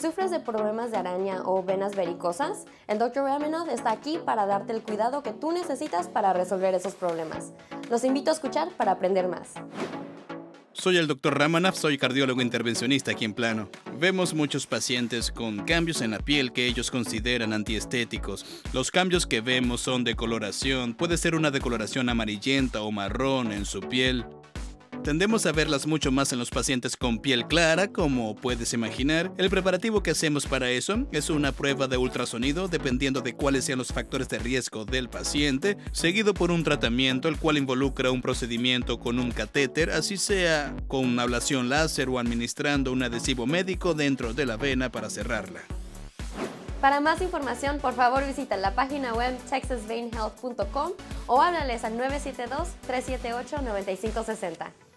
¿Sufres de problemas de araña o venas vericosas? El Dr. Ramanoff está aquí para darte el cuidado que tú necesitas para resolver esos problemas. Los invito a escuchar para aprender más. Soy el Dr. Ramanoff, soy cardiólogo intervencionista aquí en Plano. Vemos muchos pacientes con cambios en la piel que ellos consideran antiestéticos. Los cambios que vemos son de coloración, puede ser una decoloración amarillenta o marrón en su piel, Tendemos a verlas mucho más en los pacientes con piel clara, como puedes imaginar. El preparativo que hacemos para eso es una prueba de ultrasonido dependiendo de cuáles sean los factores de riesgo del paciente, seguido por un tratamiento el cual involucra un procedimiento con un catéter, así sea con una ablación láser o administrando un adhesivo médico dentro de la vena para cerrarla. Para más información, por favor visita la página web texasveinhealth.com o háblales al 972-378-9560.